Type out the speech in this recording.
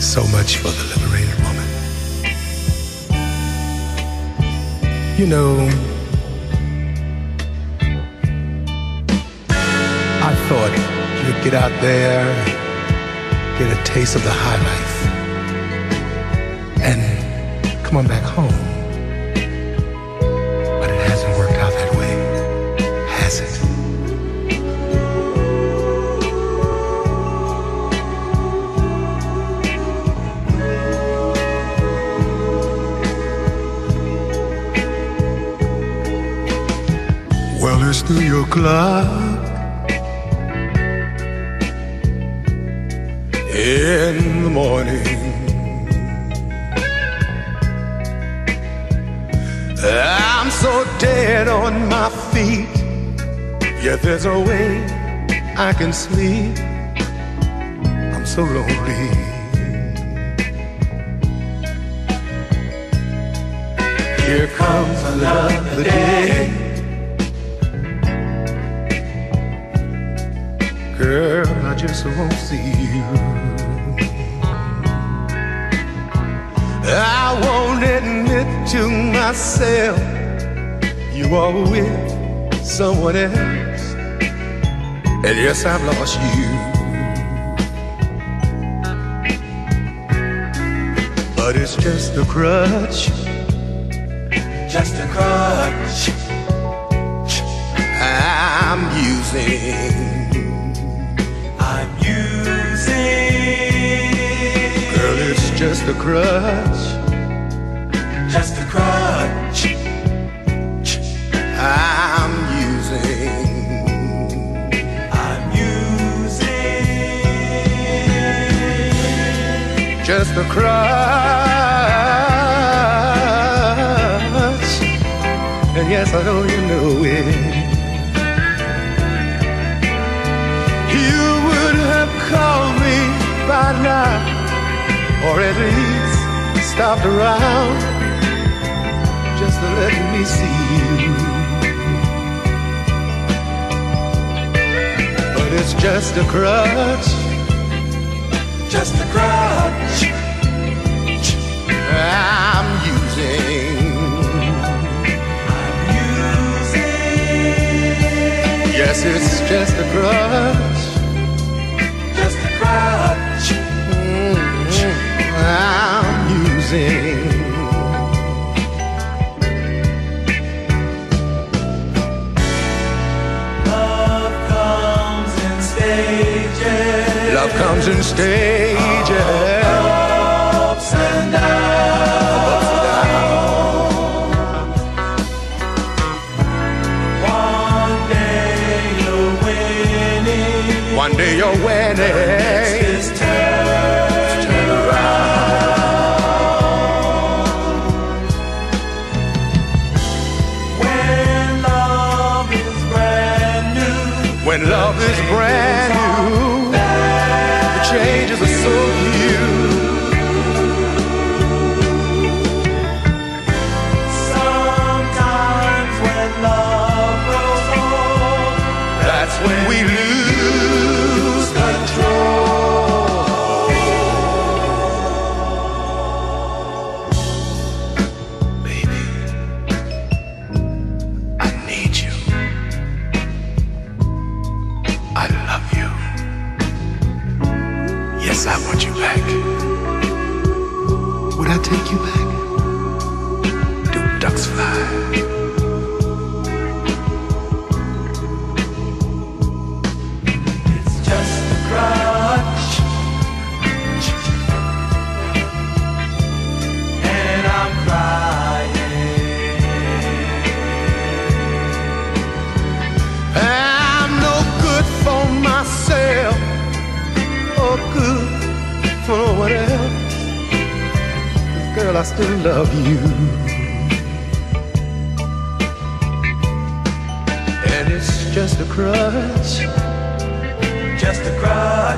So much for the liberated woman. You know, I thought you'd get out there, get a taste of the high life, and come on back home. It's three o'clock in the morning. I'm so dead on my feet. Yet there's a way I can sleep. I'm so lonely. Here comes another day. Girl, I just won't see you. I won't admit to myself you are with someone else. And yes, I've lost you. But it's just a crutch. Just a crutch. Just a crutch. Just a crutch. I'm using. I'm using. Just a crutch. And yes, I know you know it. You would have called me by now, or at least stopped around just to let me see you. But it's just a crutch, just a crutch. I'm using. I'm using. Yes, it's just a crutch. I'm. Love comes in stages. Love comes in stages. Ups and downs. One day you're winning. One day you're winning. When love is brand new, the changes are so few. Sometimes when love grows old, That's when we lose take you back? I still love you. And it's just a crutch. Just a crutch.